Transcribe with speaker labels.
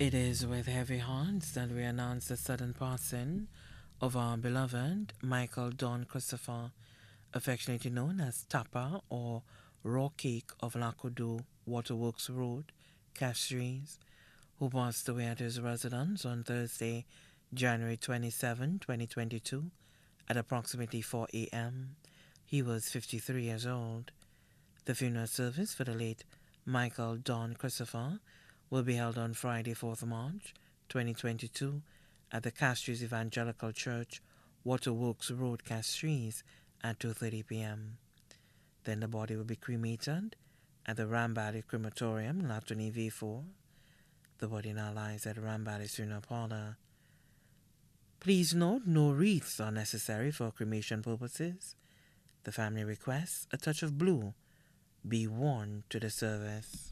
Speaker 1: It is with heavy hearts that we announce the sudden passing of our beloved Michael Don Christopher, affectionately known as Tapa or Raw Cake of Lakudu Waterworks Road, Castries, who passed away at his residence on Thursday, January 27, 2022, at approximately 4 a.m. He was 53 years old. The funeral service for the late Michael Don Christopher will be held on Friday, 4th March 2022 at the Castries Evangelical Church, Waterworks Road, Castries at 2.30 p.m. Then the body will be cremated at the Rambali Crematorium, Latony Vieux Fort. The body now lies at Rambali Funeral Parlor. Please note no wreaths are necessary for cremation purposes. The family requests a touch of blue be worn to the service.